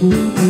Thank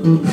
Thank